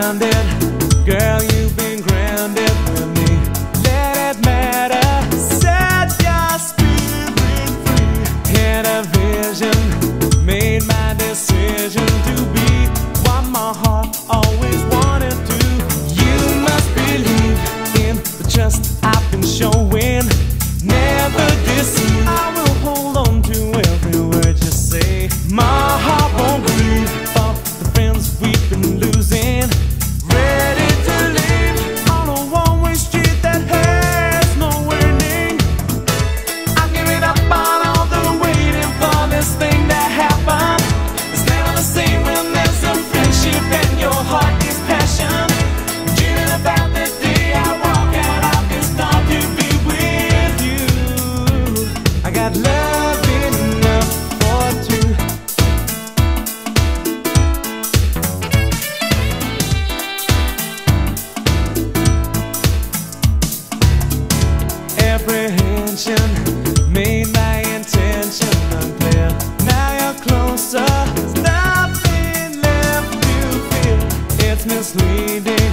Grounded, Girl, you've been grounded with me. Let it matter. Set your spirit free. Had a vision, made my decision to be what my heart always wanted to. You must believe in the trust. attention. Made my intention unclear. Now you're closer. There's nothing left to feel. It's misleading.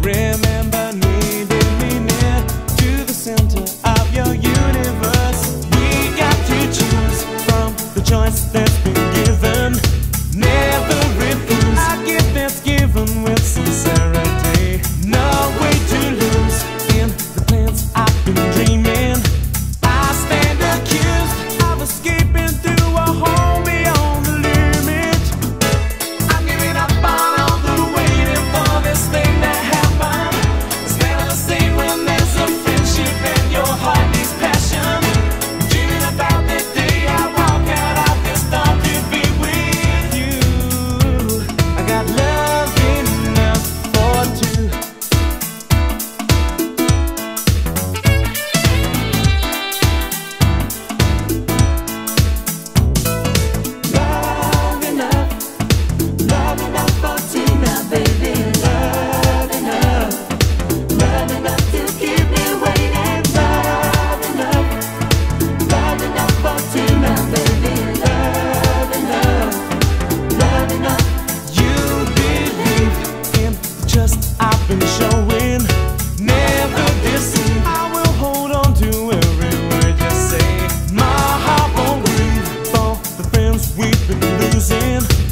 Remember needing me near. To the center of your universe. We got to choose From the choice that's been given. Never losing